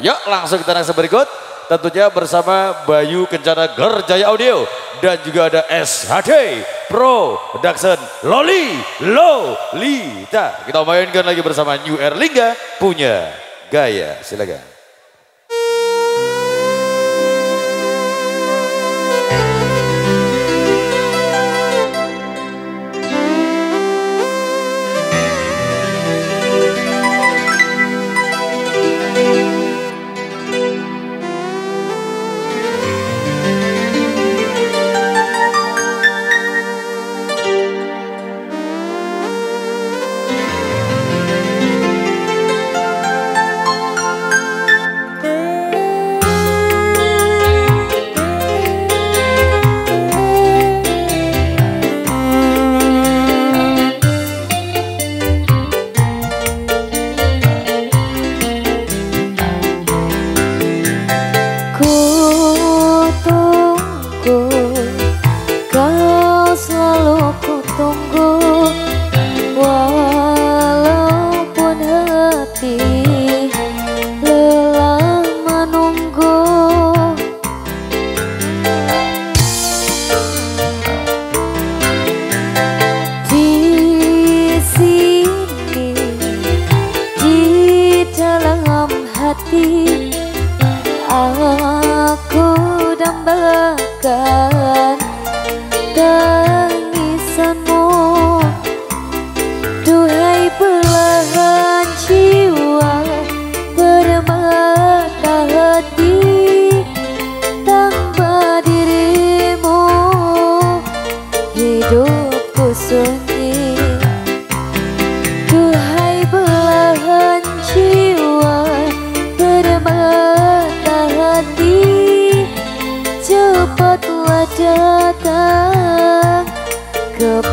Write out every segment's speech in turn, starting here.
Yuk langsung kita langsung berikut. Tentunya bersama Bayu Kencana Gerjaya Audio. Dan juga ada SHD Pro Production Loli Lolita. Kita mainkan lagi bersama New Erlingga punya gaya. Silakan. Dambakan tangisanmu Duhai belahan jiwa bermata hati Tanpa dirimu hidupku sunyi Cepatlah datang ke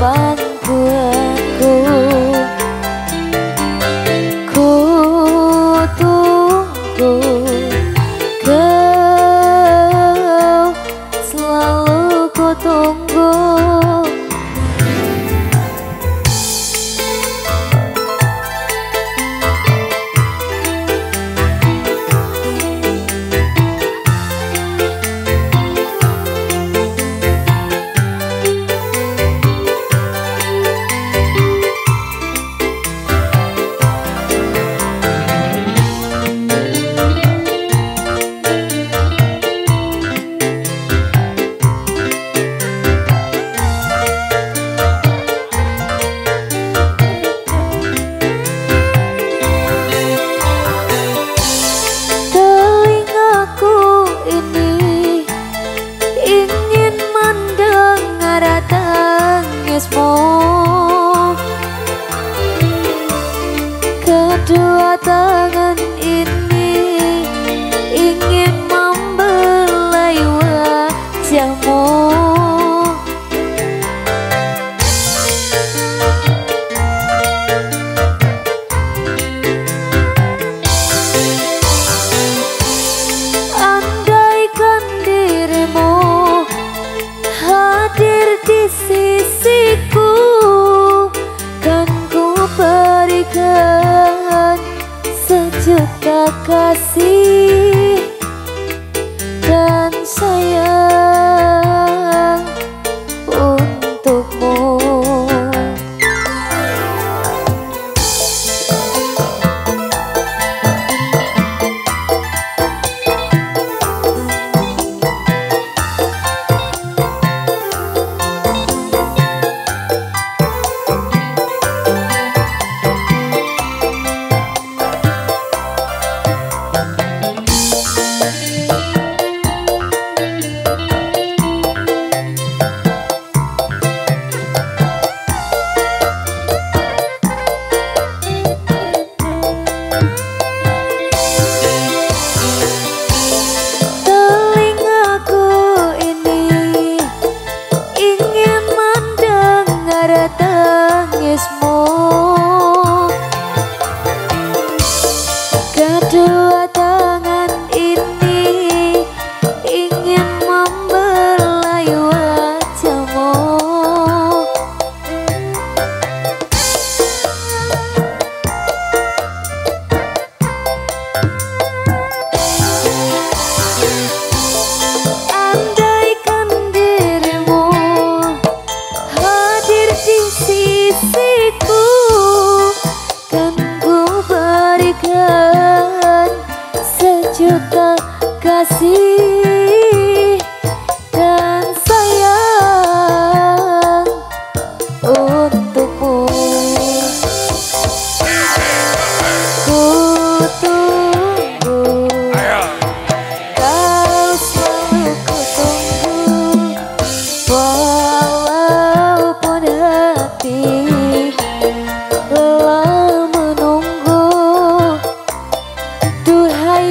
Because. sisiku Kan ku berikan sejuta kasih.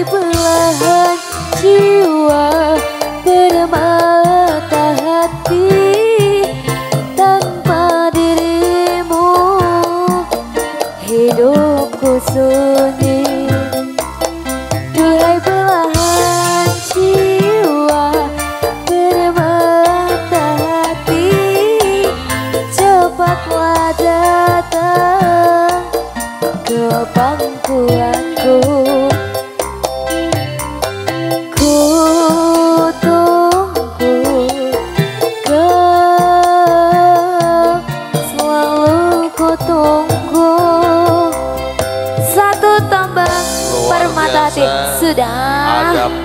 Belahan jiwa bermata hati tanpa dirimu. Hidupku sunyi Duhai belahan jiwa bermata hati. Cepatlah datang ke pangkuanku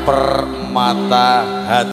permata hati.